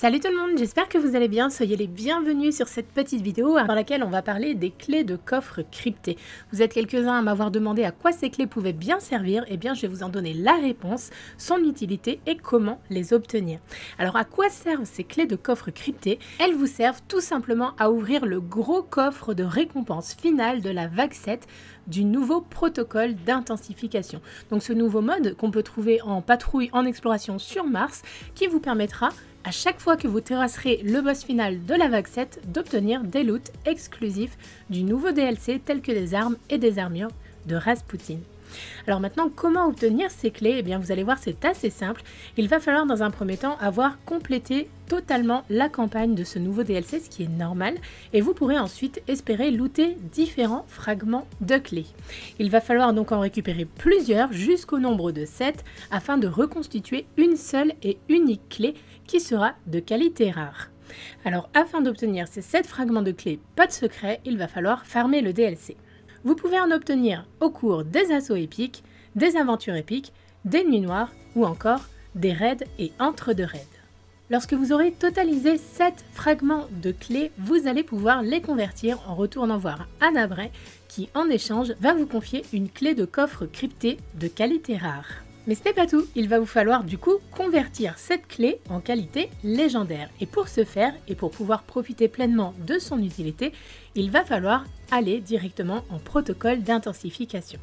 Salut tout le monde, j'espère que vous allez bien, soyez les bienvenus sur cette petite vidéo dans laquelle on va parler des clés de coffre cryptées. Vous êtes quelques-uns à m'avoir demandé à quoi ces clés pouvaient bien servir, et eh bien je vais vous en donner la réponse, son utilité et comment les obtenir. Alors à quoi servent ces clés de coffre cryptées? Elles vous servent tout simplement à ouvrir le gros coffre de récompense finale de la vague 7 du nouveau protocole d'intensification. Donc ce nouveau mode qu'on peut trouver en patrouille en exploration sur Mars qui vous permettra à chaque fois que vous terrasserez le boss final de la vague 7 d'obtenir des loots exclusifs du nouveau DLC tels que des armes et des armures de Rasputin. Alors maintenant, comment obtenir ces clés? Eh bien, vous allez voir, c'est assez simple. Il va falloir dans un premier temps avoir complété totalement la campagne de ce nouveau DLC, ce qui est normal, et vous pourrez ensuite espérer looter différents fragments de clés. Il va falloir donc en récupérer plusieurs jusqu'au nombre de 7 afin de reconstituer une seule et unique clé qui sera de qualité rare. Alors afin d'obtenir ces 7 fragments de clés pas de secret, il va falloir farmer le DLC. Vous pouvez en obtenir au cours des assauts épiques, des aventures épiques, des nuits noires ou encore des raids et entre deux raids. Lorsque vous aurez totalisé 7 fragments de clés, vous allez pouvoir les convertir en retournant voir Anna Bray qui en échange va vous confier une clé de coffre cryptée de qualité rare. Mais ce n'est pas tout, il va vous falloir du coup convertir cette clé en qualité légendaire. Et pour ce faire, et pour pouvoir profiter pleinement de son utilité, il va falloir aller directement en protocole d'intensification.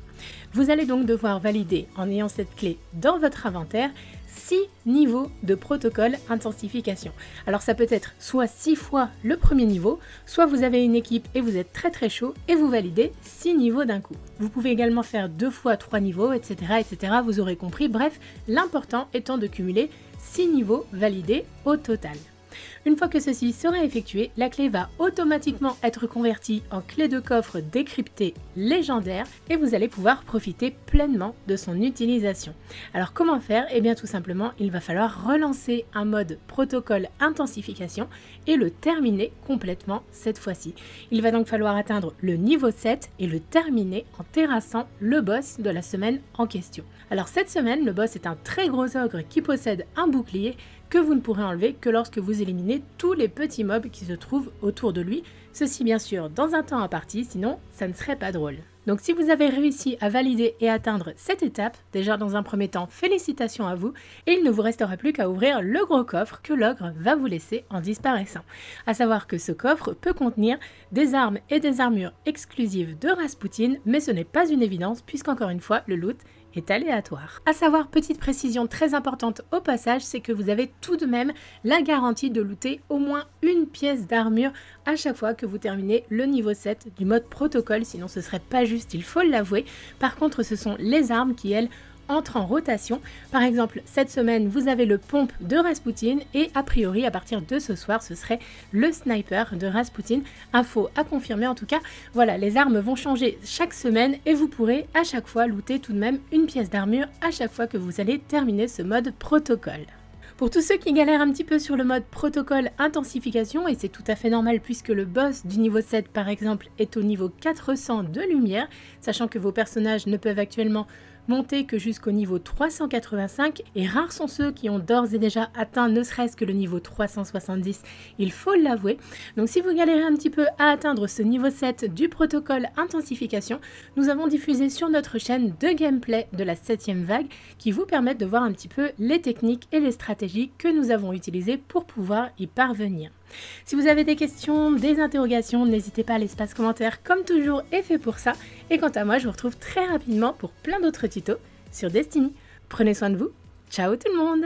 Vous allez donc devoir valider en ayant cette clé dans votre inventaire 6 niveaux de protocole intensification. Alors ça peut être soit 6 fois le premier niveau, soit vous avez une équipe et vous êtes très très chaud et vous validez 6 niveaux d'un coup. Vous pouvez également faire 2 fois 3 niveaux, etc. etc. Vous aurez compris. Bref, l'important étant de cumuler 6 niveaux validés au total. Une fois que ceci sera effectué, la clé va automatiquement être convertie en clé de coffre décryptée légendaire et vous allez pouvoir profiter pleinement de son utilisation. Alors comment faire? Eh bien tout simplement, il va falloir relancer un mode protocole intensification et le terminer complètement cette fois-ci. Il va donc falloir atteindre le niveau 7 et le terminer en terrassant le boss de la semaine en question. Alors cette semaine, le boss est un très gros ogre qui possède un bouclier que vous ne pourrez enlever que lorsque vous éliminez tous les petits mobs qui se trouvent autour de lui. Ceci bien sûr dans un temps imparti, sinon ça ne serait pas drôle. Donc si vous avez réussi à valider et atteindre cette étape, déjà dans un premier temps, félicitations à vous, et il ne vous restera plus qu'à ouvrir le gros coffre que l'ogre va vous laisser en disparaissant. A savoir que ce coffre peut contenir des armes et des armures exclusives de Rasputin, mais ce n'est pas une évidence puisqu'encore une fois, le loot est aléatoire. A savoir, petite précision très importante au passage, c'est que vous avez tout de même la garantie de looter au moins une pièce d'armure à chaque fois que vous terminez le niveau 7 du mode protocole, sinon ce serait pas juste, il faut l'avouer. Par contre, ce sont les armes qui, elles, entre en rotation. Par exemple, cette semaine, vous avez le pompe de Rasputin et a priori, à partir de ce soir, ce serait le sniper de Rasputin. Info à confirmer en tout cas. Voilà, les armes vont changer chaque semaine et vous pourrez à chaque fois looter tout de même une pièce d'armure à chaque fois que vous allez terminer ce mode protocole. Pour tous ceux qui galèrent un petit peu sur le mode protocole intensification, et c'est tout à fait normal puisque le boss du niveau 7 par exemple est au niveau 400 de lumière, sachant que vos personnages ne peuvent actuellement monter que jusqu'au niveau 385 et rares sont ceux qui ont d'ores et déjà atteint ne serait-ce que le niveau 370, il faut l'avouer. Donc si vous galérez un petit peu à atteindre ce niveau 7 du protocole intensification, nous avons diffusé sur notre chaîne deux gameplays de la 7 vague qui vous permettent de voir un petit peu les techniques et les stratégies que nous avons utilisées pour pouvoir y parvenir. Si vous avez des questions, des interrogations, n'hésitez pas à l'espace commentaire comme toujours est fait pour ça. Et quant à moi, je vous retrouve très rapidement pour plein d'autres tutos sur Destiny. Prenez soin de vous. Ciao tout le monde